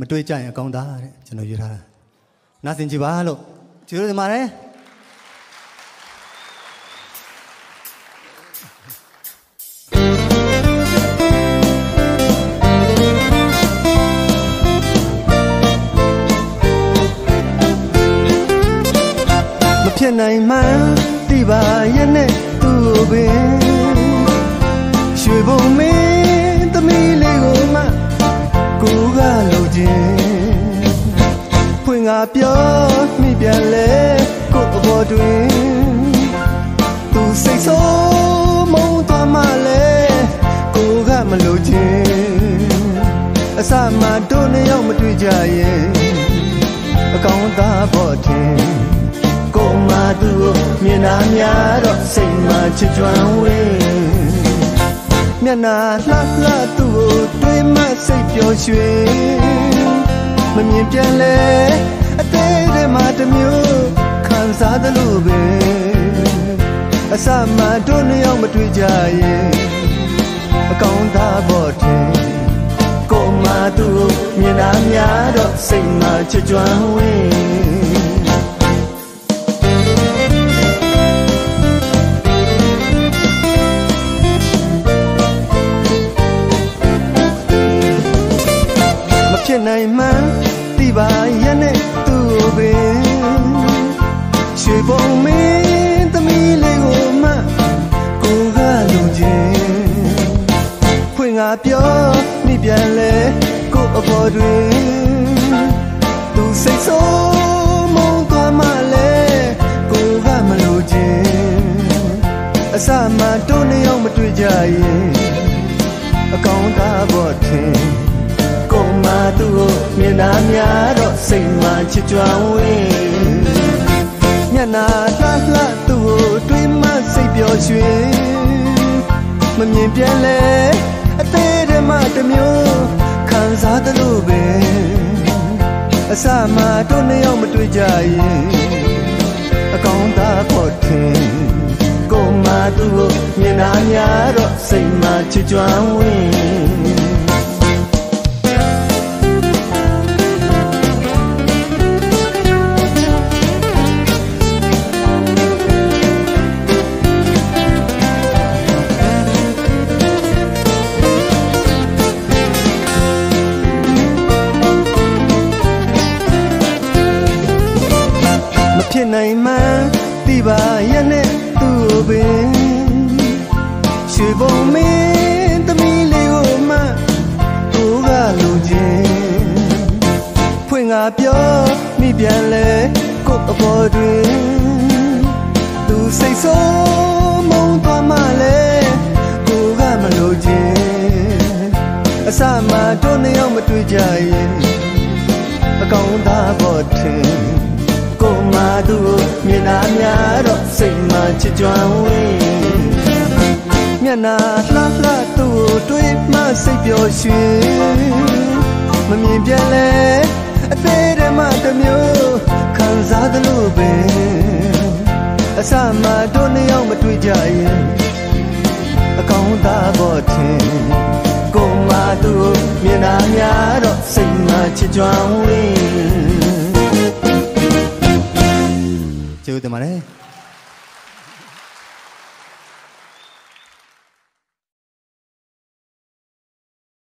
မတွေးကြရင်အကောင်းသားတဲ့ကျွန်တော်ယူထားတာနားဆင်ကြပါလို့ကျေးဇူးတင်ပါတယ်မဖြစ်နိုင်မှ ကိုကလိုချင်ဖွင့်ငါပြောမိပြန်လဲကိုအဘော်တွင်သူစိတ်ဆိုးမုန်းသွားမှလဲကိုကမလိုချင်အစမှတို့နှစ်ယောက်မတွေ့ကြရဲ့အကောင်းသားဖို့ထင်ကိုမသူကိုမြင်နာများတော့စိတ်မှချစ်ကြွမ်းဝေး မျက်နာလှလှသူ့ကိုတွေးမှစိတ်ပျော်ရွှင်မမြင်ပြန်လဲအသေးတွေမှတစ်မျိုးခံစားသလိုပဲအစမှတို့နှစ်ယောက်မတွေ့ကြရဲ့အကောင်းသားဖို့တယ်ကိုမသူကိုမြင်နာများတော့စိတ်မှချစ်ကြွမ်းဝေးမ ဖြစ်နိုင်မှန်းသိပါရဲ့နဲ့သူ့ကိုပင်ရွှေဘုံမင်းသမီးလေးကိုမှကိုကလိုချင်ဖွင့်ငါပြောမိပြန်လဲကိုအပေါ်တွင်သူစိတ်ဆိုးမုန်းသွားမှလဲကိုကမလိုချင်အစမှတို့နှစ်ယောက်မတွေ့ကြရင်အကောင်းသားဖို့ထင် စိတ်မှချစ်ကြွမ်းဝေးမျက်နာလှလှသူ့ကိုတွေးမှစိတ်ပျော်ရွှင်မမြင်ပြန်လဲအသေးတည်းမှတစ်မျိုးခံစားသလိုပဲအစမှတို့နှစ်ယောက်မတွေ့ကြရင်အကောင်းသားဖို့ထင်ကိုမသူ့ကိုမြင်နာများတော့စိတ်မှချစ်ကြွမ်းဝေး နိုင်မှန်းသိပါရဲ့နဲ့သူ့ကိုပင်ရွှေဘုံမင်းသမီးလေးကိုမှကိုကလိုချင်ဖွင့်ငါပြောမိပြန်လဲကိုအပေါ်တွင်သူစိတ်ဆိုးမုန်းသွားမှလဲကိုကမလိုချင်အစမှတို့နှစ်ယောက်မတွေ့ကြရင်အကောင်းသားဖို့ထင် ကိုမသူ့ကိုမြင်နာများတော့စိတ်မှချစ်ကြွမ်းဝေးမျက်နာလှလှသူ့ကိုတွေးမှစိတ်ပျော်ရွှင်မမြင်ပြန်လဲအသေးတည်းမှတစ်မျိုးခံစားသလိုပဲအစမှတို့နှစ်ယောက်မတွေ့ကြရင်အကောင်းသားဖို့ထင်ကိုမသူ့ကိုမြင်နာများတော့စိတ်မှချစ်ကြွမ်းဝေး ကျေးဇူးတင်ပါတယ်